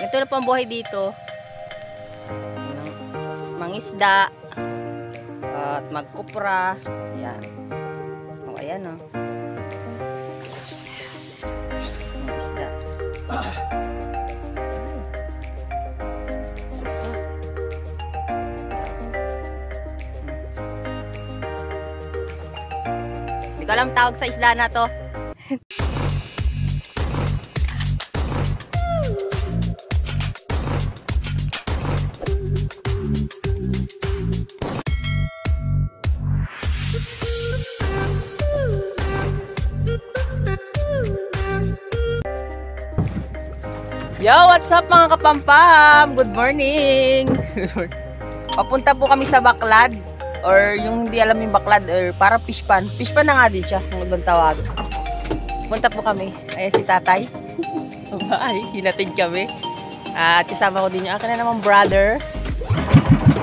Ito na po ang buhay dito. Mangisda. At magkupra. Ayan. O, ayan o. Mangisda. Hindi ko alam tawag sa isda na to. what's up mga kapampam? Good morning! Papunta po kami sa Baklad or yung hindi alam yung Baklad or para fish pan. Fish pan na nga din siya, kung ibang tawag. Punta po kami. Ayan si tatay. Ay, hinatid kami. At kasama ko din yung akin na naman brother.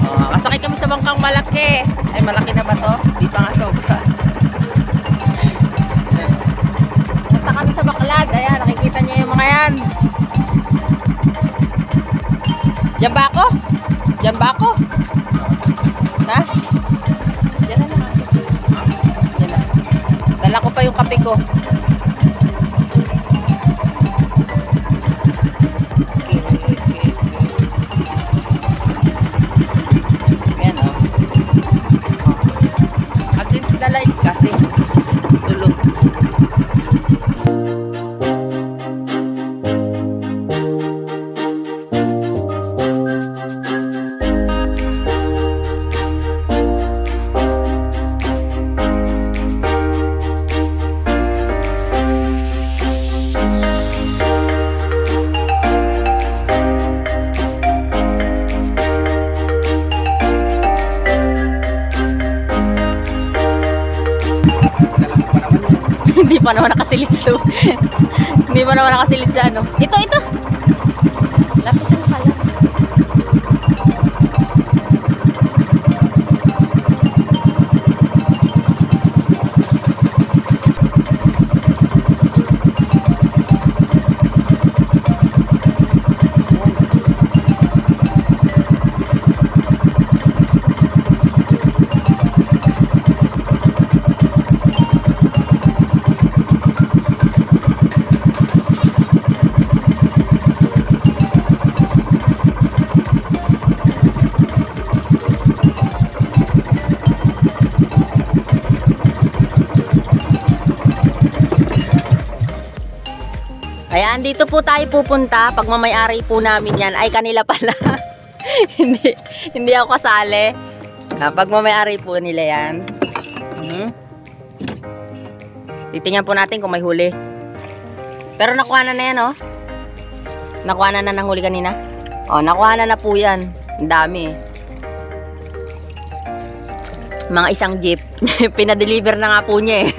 Oh, kasakay kami sa bangkang malaki. Ay, malaki na ba to? Di pa nga sobra. Punta kami sa Baklad. Ayan, nakikita niyo yung mga yan. Diyan ba ako? Diyan ba ako? Ha? Diyan na lang. Diyan na. Dala ko pa yung kape ko. Pa naman nakasilid sa Hindi pa naman nakasilid sa ano. Ito, ito. Lapit na pala. Ayan, dito po tayo pupunta. Pag mamayari po namin yan, ay kanila pala. hindi, hindi ako kasali. Ah, pag mamayari po nila yan. Mhm. Titingnan po natin kung may huli. Pero nakuha na na yan, oh. Nakuha na na ng huli kanina. Oh, nakuha na na po yan. Ang dami. Mga isang jeep. Pinadeliver na nga po niya eh.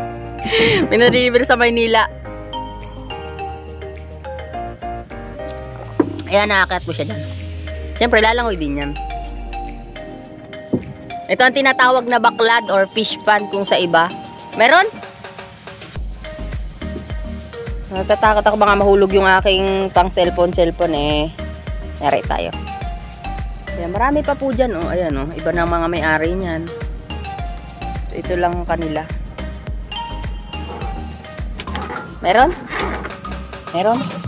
Pinadeliver sa Maynila. Ayan, nakakit po siya dyan. Siyempre, lalangoy din yan. Ito ang tinatawag na baklad or fish pan kung sa iba. Meron? Natatakot ako baka mahulog yung aking pang cellphone cellphone eh. Yari tayo. Ayan, marami pa po dyan oh. Ayan oh. Iba na mga may-ari niyan. So, ito lang kanila. Meron? Meron?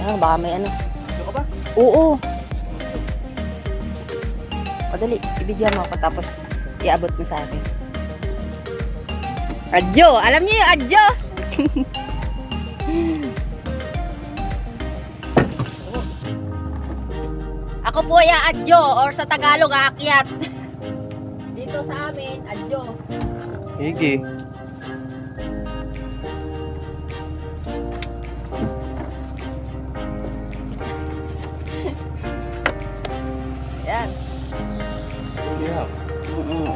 Ayan, baka may ano. Ito ka ba? Oo. Madali, ibigyan mo ako tapos iabot mo sa akin. Adjo! Alam niyo yung adjo! Ako po ay adjo or sa Tagalog aakyat. Dito sa amin, adjo. Higi.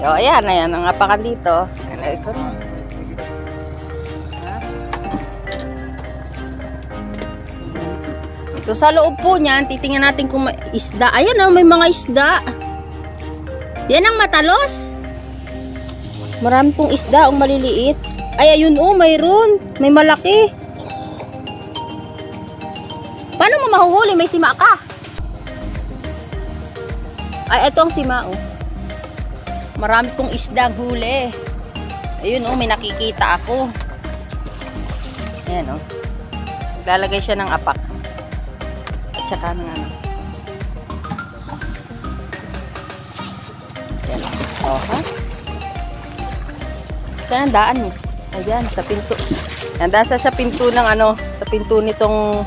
O, ayan, ayan, ang apakan dito. Ano, ikaw na. So, sa loob po niyan, titingnan natin kung may isda. Ayan oh, may mga isda. Yan ang matalos. Marami pong isda, ang maliliit. Ay, ayun oh, mayroon. May malaki. Paano mo mahuhuli? May sima ka. Ay, ito ang sima, oh. Marami pong isdang huli. Ayun, oh, may nakikita ako. Ayan, oh. Lalagay siya ng apak. At saka ng ano. Ayan, oh, ha? Saan ang daan mo? Ayan, sa pinto. Nanda sa sa pinto ng ano, sa pinto nitong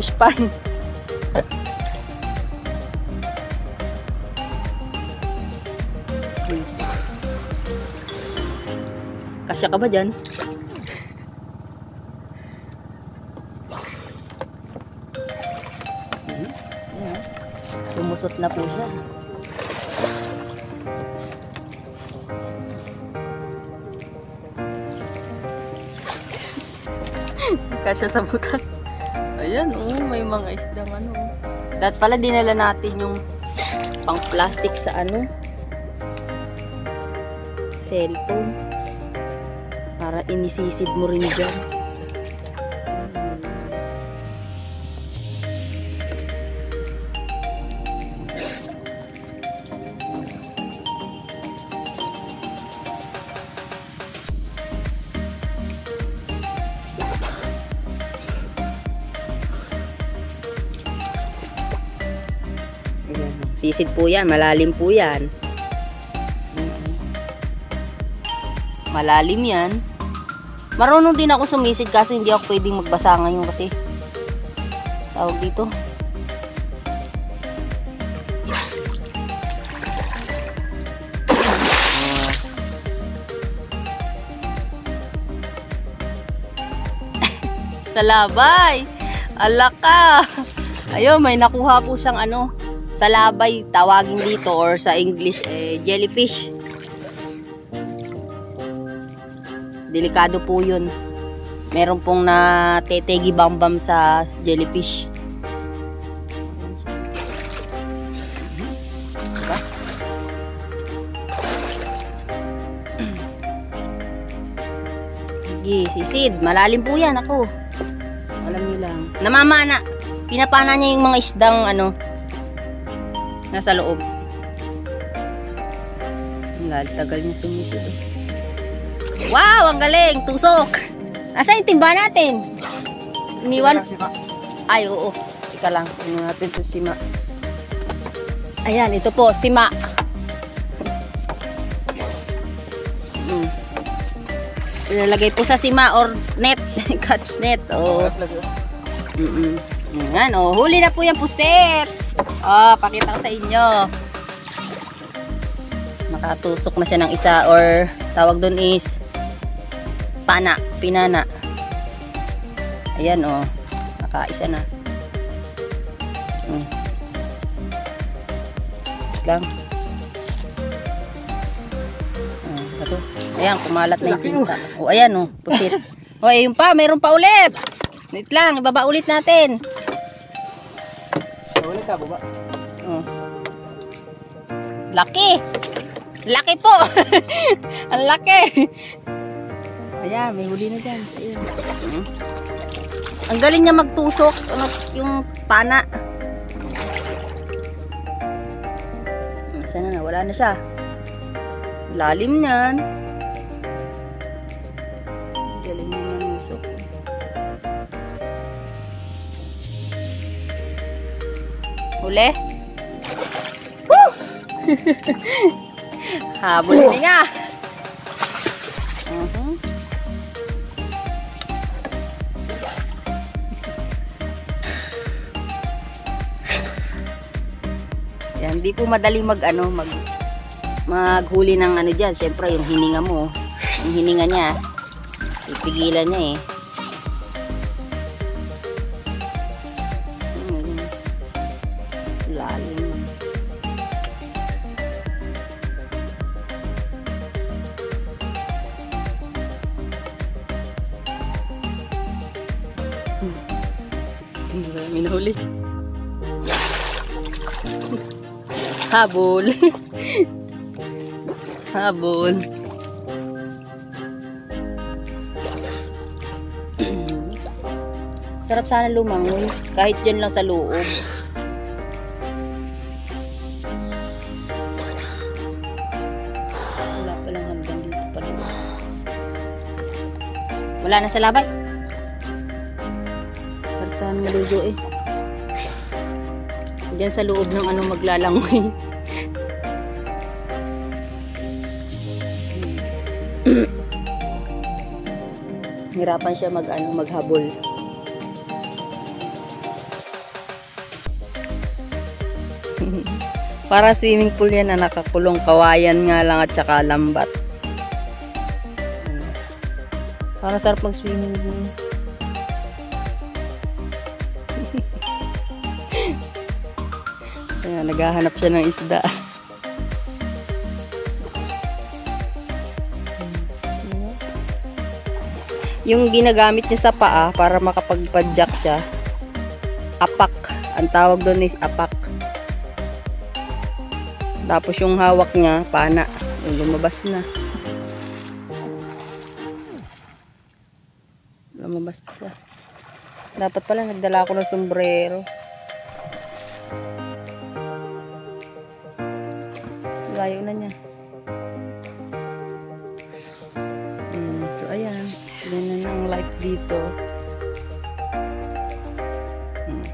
fish pan. Kasya ka ba dyan? Ayan. Lumusot na po siya. Kasya sa butas. Ayan, oh, may mga isdang ano. Dapat pala dinala natin yung pang plastic sa ano. Cellphone. Para inisisid mo rin dyan. Sisid po yan, malalim po yan. Malalim yan. Marunong din ako sumisid kaso hindi ako pwedeng magbasa ngayon kasi tawag dito. Sa labay! Alaka! Ayun, may nakuha po siyang ano, sa labay tawagin dito or sa English eh, jellyfish. Delikado po yun. Meron pong natetegi bambam sa jellyfish. Diba? Sige, sisid. Malalim po yan ako. Alam niyo lang. Namamana. Pinapana niya yung mga isdang ano, nasa loob. Lal, tagal niya sumisid. eh. Wow, ang galing! Tusok! Asa yung timba natin? Iniwan? Ay, oo. Ika lang. Ano natin ito sima. Ayan, ito po, sima. Mm. Ilalagay po sa sima or net. Catch net. Oh. Mm-mm. Yan, oh. Huli na po yung puset. Oh, pakita ko sa inyo. Nakatusok na siya ng isa or tawag doon is pana, pinana. Ayan, oh. Nakaisa na. Mm. Wait lang. Ah, ito. Ayan, kumalat na yung tinta. Oh, ayan, oh. Pusit. Oh, ayun pa. Meron pa ulit. Wait lang. Ibaba ulit natin. Huli ka, baba. Oh. Laki! Laki po! Ang laki! Ayan, may huli na dyan. Hmm. Ang galing niya magtusok. Ano, yung pana. Sana na, wala na siya. Lalim niyan. Galing niya manusok. Huli? Woo! Habol din nga. Yan, di po madali mag ano, mag maghuli ng ano diyan. Syempre yung hininga mo, yung hininga niya, ipigilan niya eh. Hmm, Lalim. May nahuli. Habol. Habol. Sarap sana lumangoy. Kahit dyan lang sa loob. Wala palang hanggang dito pa rin. Wala na sa labay. Sarap sana maligo eh. Diyan sa loob ng ano maglalangoy. Hirapan siya mag ano maghabol. Para swimming pool yan na nakakulong kawayan nga lang at saka lambat. Para sarap mag-swimming naghahanap siya ng isda. Yung ginagamit niya sa paa para makapagpadjak siya, apak. Ang tawag doon is apak. Tapos yung hawak niya, pana. Yung lumabas na. Lumabas siya. Dapat pala nagdala ako ng sombrero. Layo na niya. Mm, so ayan. Ganyan na ang life dito. Mm.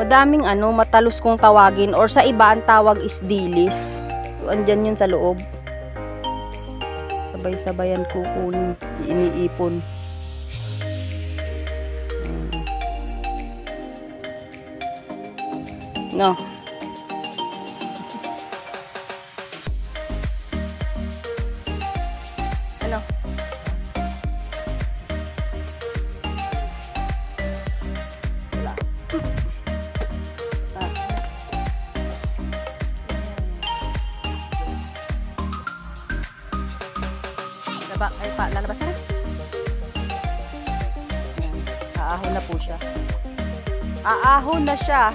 Madaming ano, matalos kong tawagin or sa iba ang tawag is dilis. So andyan yun sa loob. Sabay-sabayan kukunin, iniipon. Mm. No. Laba, ay pa, lalabas na. Ayan. Aahon na po siya. Aahon na siya.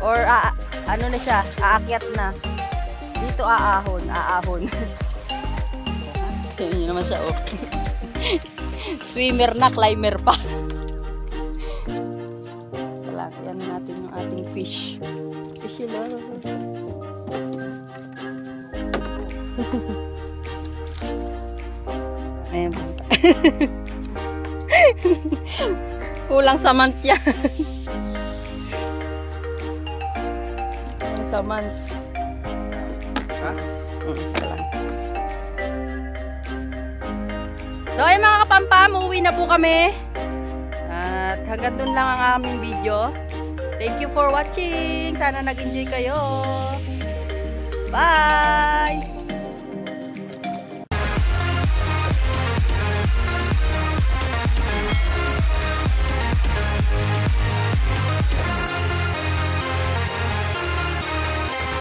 Or a ano na siya, aakyat na. Dito aahon, aahon. Tingnan naman siya, oh. Swimmer na, climber pa. Wala, yan natin yung ating fish. Fishy love. Kulang sa mantya. Kulang sa mant. Ha? So ay mga kapampam, uuwi na po kami. At hanggang dun lang ang aming video. Thank you for watching. Sana nag-enjoy kayo. Bye!